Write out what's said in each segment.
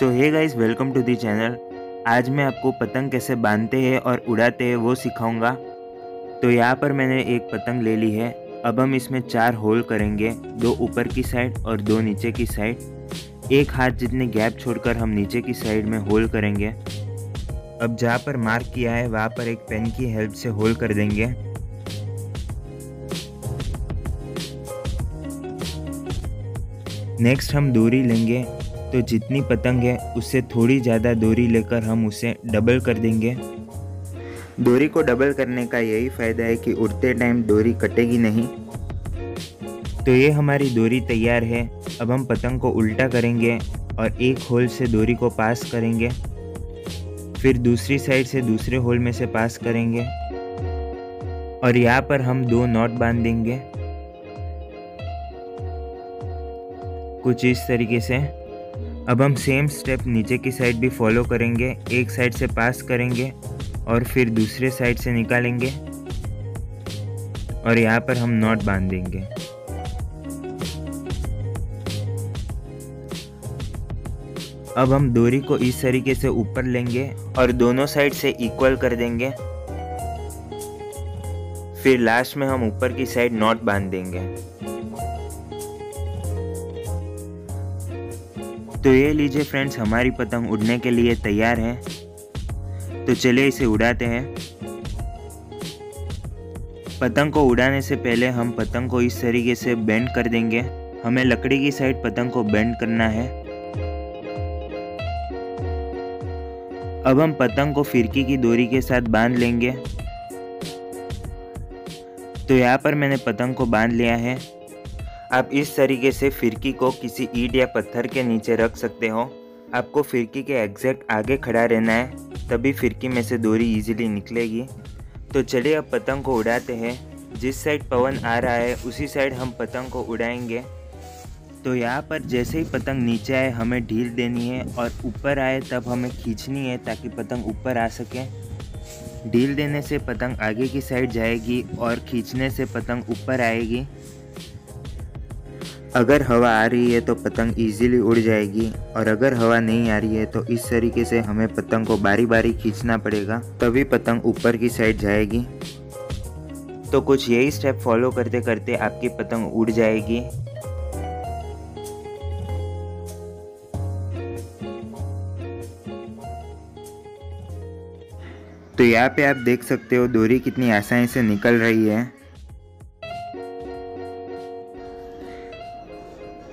So hey guys welcome to the channel आज मैं आपको पतंग कैसे बांधते हैं और उड़ाते हैं वो सिखाऊँगा। तो यहाँ पर मैंने एक पतंग ले ली है। अब हम इसमें चार होल करेंगे, दो ऊपर की साइड और दो नीचे की साइड एक हाथ जितने गैप छोड़कर हम नीचे की साइड में होल करेंगे। अब जहाँ पर मार्क किया है, वहाँ पर एक पेन की हेल्प से होल कर देंगे। नेक्स्ट हम दूरी लेंगे। तो जितनी पतंग है, उससे थोड़ी ज़्यादा दूरी लेकर हम उसे डबल कर देंगे। डोरी को डबल करने का यही फ़ायदा है कि उड़ते टाइम डोरी कटेगी नहीं। तो ये हमारी डोरी तैयार है। अब हम पतंग को उल्टा करेंगे और एक होल से डोरी को पास करेंगे। फिर दूसरी साइड से दूसरे होल में से पास करेंगे। और यहाँ पर हम दो नॉट बाँध देंगे। कुछ इस तरीके से। अब हम सेम स्टेप नीचे की साइड भी फॉलो करेंगे, एक साइड से पास करेंगे और फिर दूसरे साइड से निकालेंगे और यहाँ पर हम नॉट बाँध देंगे अब हम डोरी को इस तरीके से ऊपर लेंगे और दोनों साइड से इक्वल कर देंगे। फिर लास्ट में हम ऊपर की साइड नॉट बाँध देंगे तो ये लीजिए फ्रेंड्स, हमारी पतंग उड़ने के लिए तैयार है। तो चलिए इसे उड़ाते हैं। पतंग को उड़ाने से पहले हम पतंग को इस तरीके से बेंड कर देंगे। हमें लकड़ी की साइड पतंग को बेंड करना है। अब हम पतंग को फिरकी की डोरी के साथ बाँध लेंगे। तो यहाँ पर मैंने पतंग को बाँध लिया है। आप इस तरीके से फिरकी को किसी ईट या पत्थर के नीचे रख सकते हो। आपको फिरकी के एग्जैक्ट आगे खड़ा रहना है, तभी फिरकी में से दूरी इजीली निकलेगी। तो चलिए अब पतंग को उड़ाते हैं। जिस साइड पवन आ रहा है, उसी साइड हम पतंग को उड़ाएँगे। तो यहाँ पर जैसे ही पतंग नीचे आए, हमें ढील देनी है और ऊपर आए, तब हमें खींचनी है ताकि पतंग ऊपर आ सके। ढील देने से पतंग आगे की साइड जाएगी और खींचने से पतंग ऊपर आएगी। अगर हवा आ रही है तो पतंग इजीली उड़ जाएगी और अगर हवा नहीं आ रही है तो इस तरीके से हमें पतंग को बारी बारी खींचना पड़ेगा, तभी पतंग ऊपर की साइड जाएगी। तो कुछ यही स्टेप फॉलो करते करते आपकी पतंग उड़ जाएगी। तो यहाँ पे आप देख सकते हो, डोरी कितनी आसानी से निकल रही है।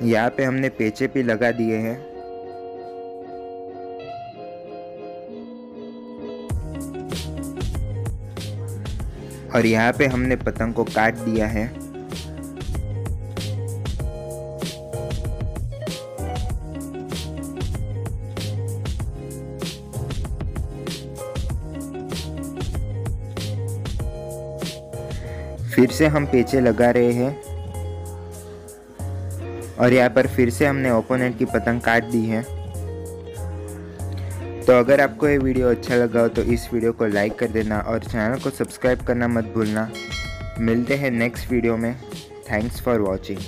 यहाँ पे हमने पेचे भी लगा दिए हैं। और यहाँ पे हमने पतंग को काट दिया है। फिर से हम पेचे लगा रहे हैं। और यहाँ पर फिर से हमने ओपोनेंट की पतंग काट दी है। तो अगर आपको ये वीडियो अच्छा लगा हो तो इस वीडियो को लाइक कर देना और चैनल को सब्सक्राइब करना मत भूलना। मिलते हैं नेक्स्ट वीडियो में। Thanks for watching